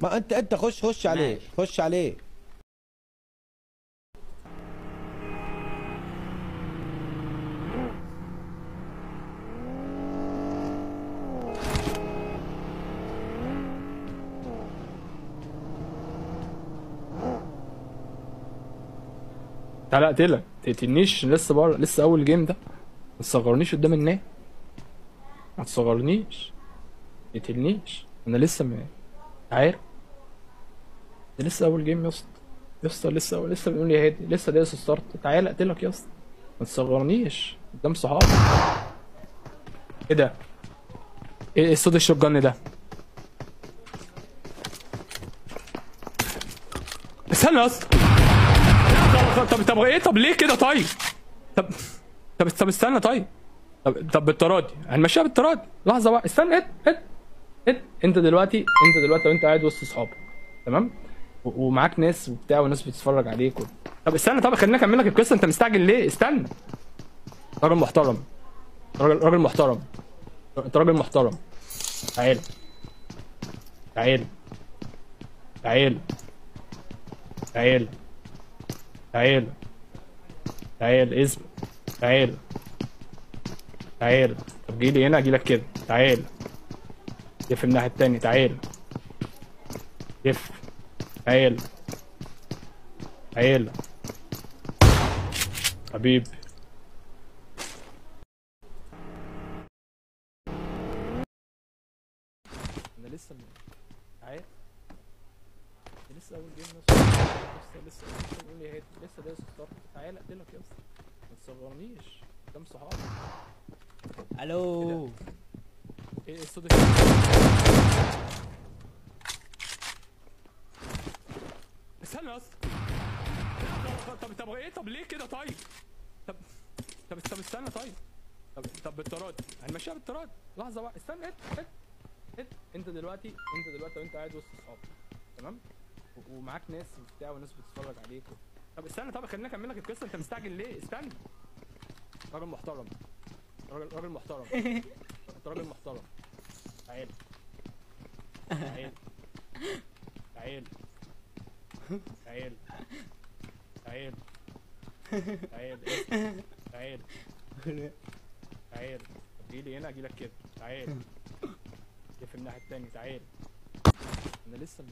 ما انت انت خش خش عليه. خش عليه. تعالى اقتلك. تقتلنيش لسه بره. لسه أول جيم ده. ما تصغرنيش قدام الناس. ما تصغرنيش. ما تقتلنيش. أنا لسه م... عارف ده لسه أول game يا اسطى. يا اسطى لسه أول... لسه بيقول لي ready. لسه دايس start تعالى أقتلك يا اسطى. ما تصغرنيش قدام صحابي. إيه ده؟ إيه إيه صوت ال shotgun ده؟ استنى يا اسطى طب طب طب إيه؟ طب ليه كده طيب؟ طب طب طب استنى طيب. طب طب بالتراضي. هنمشيها بالتراضي. لحظة واحدة. استنى إيه إيه انت دلوقتي انت دلوقتي وانت قاعد وسط اصحابك تمام؟ ومعاك ناس وبتاع وناس بتتفرج عليك. طب استنى طب خليني أكمل لك القصة. انت مستعجل ليه؟ استنى. راجل محترم. راجل راجل محترم. انت راجل محترم. تعال. تعال. تعال. تعال. تعال. تعال اسم. تعال. تعال. طب جيلي هنا اجيلك كده. تعال. لف الناحية التانية تعال. لف تعال. تعال. حبيب أنا لسه عارف لسه أول game لسه لسه لسه لسه بيقول لي لسه دايس start تعالى اقتلك يا أسطى. ما تصغرنيش. قدام صحابي. ألو. إيه ده؟ استنى اسطى طب طب إيه طب ليه كده طيب طب طب طب استنى طيب طب طب بالتراضي هنمشيها بالتراضي لحظه واحدة استنى إيه إيه إيه انت دلوقتي انت دلوقتي وانت قاعد وسط اصحابك تمام ومعاك ناس وبتاع وناس بتتفرج عليك. طب استنى طب خليني اكمل لك القصة انت مستعجل ليه استنى راجل محترم راجل راجل محترم انت راجل محترم تعال. تعال. تعال. تعال. تعال. تعال. تعال. تعال. جيلي هنا أجيلك كده. تعال. لف الناحية التانية. تعال. أنا لسه.